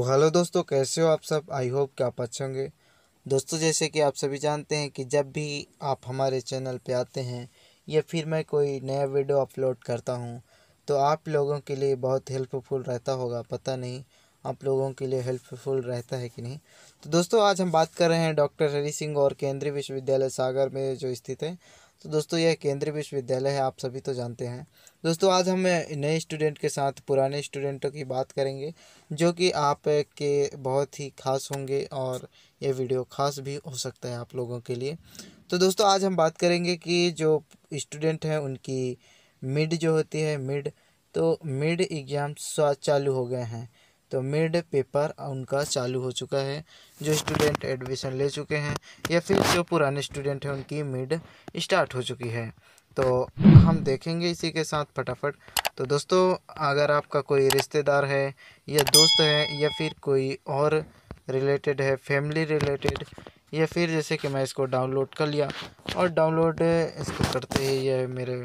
Hello दोस्तों, कैसे हो आप सब? आई होप कि आप अच्छे होंगे। दोस्तों, जैसे कि आप सभी जानते हैं कि जब भी आप हमारे चैनल पे आते हैं या फिर मैं कोई नया वीडियो अपलोड करता हूँ तो आप लोगों के लिए बहुत हेल्पफुल रहता होगा, पता नहीं आप लोगों के लिए हेल्पफुल रहता है कि नहीं। तो दोस्तों, आज हम बात कर रहे हैं डॉक्टर हरी सिंह और केंद्रीय विश्वविद्यालय सागर में जो स्थित है। तो दोस्तों, यह केंद्रीय विश्वविद्यालय है, आप सभी तो जानते हैं। दोस्तों, आज हम नए स्टूडेंट के साथ, पुराने स्टूडेंटों की बात करेंगे, जो कि आप के बहुत ही खास होंगे और ये वीडियो खास भी हो सकता है आप लोगों के लिए। तो दोस्तों, आज हम बात करेंगे कि जो स्टूडेंट हैं, उनकी मिड जो होती है, मिड तो मिड एग्ज़ाम चालू हो गए हैं। तो मिड पेपर उनका चालू हो चुका है, जो स्टूडेंट एडमिशन ले चुके हैं, या फिर जो पुराने स्टूडेंट हैं उनकी मिड स्टार्ट हो चुकी है। तो हम देखेंगे इसी के साथ फटाफट। तो दोस्तों, अगर आपका कोई रिश्तेदार है, या दोस्त है, या फिर कोई और रिलेटेड है फैमिली रिलेटेड या फिर जैसे कि मैं इसको डाउनलोड कर लिया, और डाउनलोड इसको करते ही ये मेरे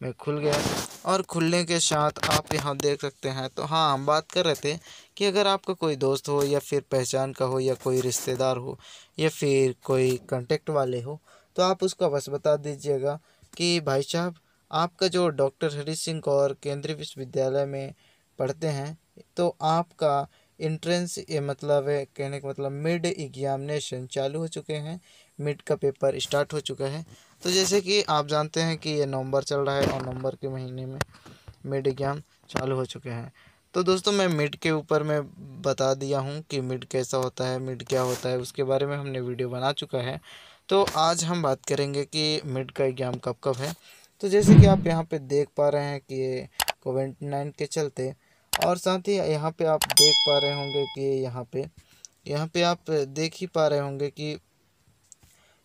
में खुल गया और खुलने के साथ आप यहाँ देख सकते हैं तो हाँ हम बात कर रहे थे कि अगर आपका कोई दोस्त हो या फिर पहचान का हो या कोई रिश्तेदार हो या फिर कोई कांटेक्ट वाले हो तो आप उसका बस बता दीजिएगा कि भाई साहब, आपका जो डॉक्टर हरी सिंह कौर केंद्रीय विश्वविद्यालय में पढ़ते हैं तो आपका इंट्रेंस ये मतलब है, कहने का मतलब मिड एग्जामिनेशन चालू हो चुके हैं मिड का पेपर स्टार्ट हो चुका है। तो जैसे कि आप जानते हैं कि ये नवंबर चल रहा है और नवंबर के महीने में मिड एग्ज़ाम चालू हो चुके हैं। तो दोस्तों, मैं मिड के ऊपर मैं बता दिया हूँ कि मिड कैसा होता है, मिड क्या होता है, उसके बारे में हमने वीडियो बना चुका है। तो आज हम बात करेंगे कि मिड का एग्ज़ाम कब कब है। तो जैसे कि आप यहाँ पे देख पा रहे हैं कि कोविड नाइन के चलते और साथ ही यहाँ पे आप देख पा रहे होंगे कि यहाँ पे यहाँ पे आप देख ही पा रहे होंगे कि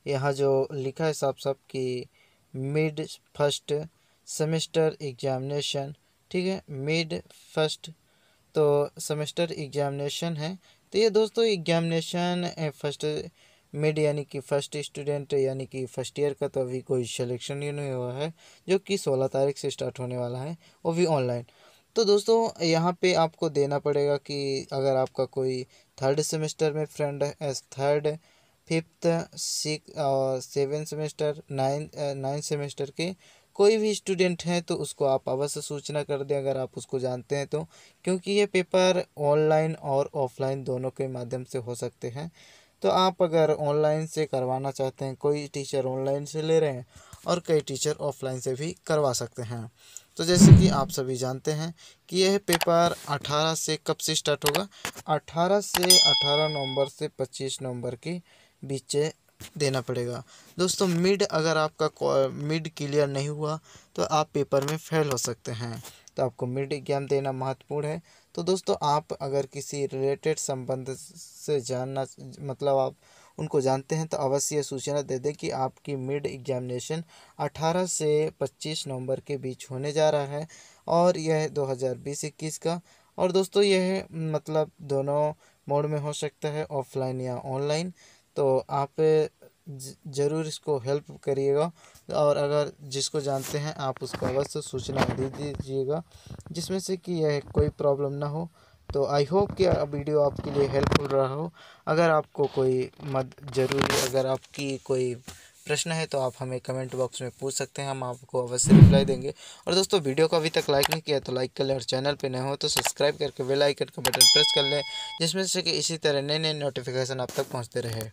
यहाँ जो लिखा है साफ़ साफ़ कि मिड फ़र्स्ट सेमेस्टर एग्जामिनेशन ठीक है? मिड फ़र्स्ट तो सेमेस्टर एग्जामिनेशन है। तो ये दोस्तों एग्जामिनेशन फ़र्स्ट मिड यानी कि फ़र्स्ट स्टूडेंट यानी कि फ़र्स्ट ईयर का तो अभी कोई सिलेक्शन ही नहीं हुआ है, जो कि सोलह तारीख से स्टार्ट होने वाला है, वो भी ऑनलाइन तो दोस्तों, यहाँ पे आपको देना पड़ेगा कि अगर आपका कोई थर्ड सेमेस्टर में फ्रेंड है थर्ड फिफ्थ सिक्स और seven semester nine nine semester के कोई भी स्टूडेंट हैं तो उसको आप अवश्य सूचना कर दें, अगर आप उसको जानते हैं तो। क्योंकि ये पेपर ऑनलाइन और ऑफलाइन दोनों के माध्यम से हो सकते हैं। तो आप अगर ऑनलाइन से करवाना चाहते हैं, कोई टीचर ऑनलाइन से ले रहे हैं, और कई टीचर ऑफलाइन से भी करवा सकते हैं। तो जैसे कि आप सभी जानते हैं कि यह पेपर 18 से कब से स्टार्ट होगा? 18 से 18 नवंबर से 25 नवंबर के बीच देना पड़ेगा। दोस्तों मिड अगर आपका मिड क्लियर नहीं हुआ तो आप पेपर में फेल हो सकते हैं। तो आपको मिड एग्ज़ाम देना महत्वपूर्ण है। तो दोस्तों, आप अगर किसी रिलेटेड संबंध से जानना मतलब आप उनको जानते हैं तो अवश्य सूचना दे दें कि आपकी मिड एग्जामिनेशन 18 से 25 नवंबर के बीच होने जा रहा है और यह 2020-21 का। और दोस्तों, यह मतलब दोनों मोड में हो सकता है ऑफलाइन या ऑनलाइन तो आप ज़रूर इसको हेल्प करिएगा और अगर जिसको जानते हैं आप उसको अवश्य सूचना दे दीजिएगा, जिसमें से कि यह कोई प्रॉब्लम ना हो। तो आई होप कि वीडियो आपके लिए हेल्पफुल रहा हो। अगर आपको कोई मद, ज़रूरी, अगर आपकी कोई प्रश्न है तो आप हमें कमेंट बॉक्स में पूछ सकते हैं, हम आपको अवश्य रिप्लाई देंगे। और दोस्तों वीडियो को अभी तक लाइक नहीं किया तो लाइक कर लें और चैनल पे नए हो तो सब्सक्राइब करके बेल आइकन का बटन प्रेस कर लें, जिसमें से कि इसी तरह नए नए नोटिफिकेशन आप तक पहुँचते रहे।